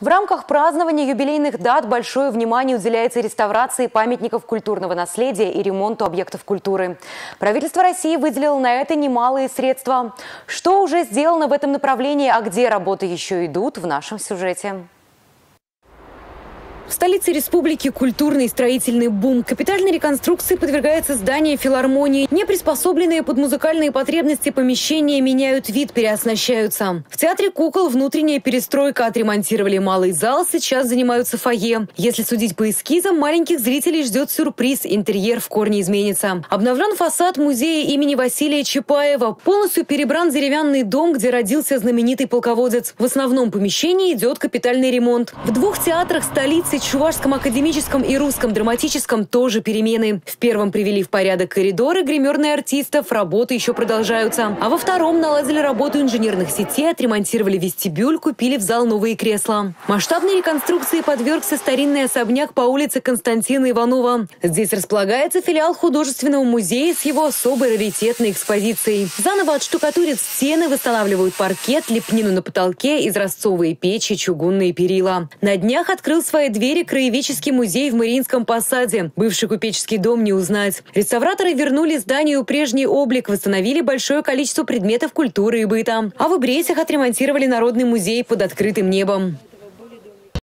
В рамках празднования юбилейных дат большое внимание уделяется реставрации памятников культурного наследия и ремонту объектов культуры. Правительство России выделило на это немалые средства. Что уже сделано в этом направлении, а где работы еще идут, в нашем сюжете. В столице республики культурный строительный бум. Капитальной реконструкции подвергается здание филармонии. Не приспособленные под музыкальные потребности помещения меняют вид, переоснащаются. В театре кукол внутренняя перестройка. Отремонтировали малый зал, сейчас занимаются фойе. Если судить по эскизам, маленьких зрителей ждет сюрприз. Интерьер в корне изменится. Обновлен фасад музея имени Василия Чапаева. Полностью перебран деревянный дом, где родился знаменитый полководец. В основном помещении идет капитальный ремонт. В двух театрах столицы в Чувашском академическом и русском драматическом тоже перемены. В первом привели в порядок коридоры гримерные артистов, работы еще продолжаются. А во втором наладили работу инженерных сетей, отремонтировали вестибюль, купили в зал новые кресла. Масштабной реконструкции подвергся старинный особняк по улице Константина Иванова. Здесь располагается филиал художественного музея с его особой раритетной экспозицией. Заново отштукатурят стены, восстанавливают паркет, лепнину на потолке, изразцовые печи, чугунные перила. На днях открыл свои двери двери краеведческий музей в Мариинском посаде. Бывший купеческий дом не узнать. Реставраторы вернули зданию прежний облик, восстановили большое количество предметов культуры и быта. А в Ибресях отремонтировали Народный музей под открытым небом.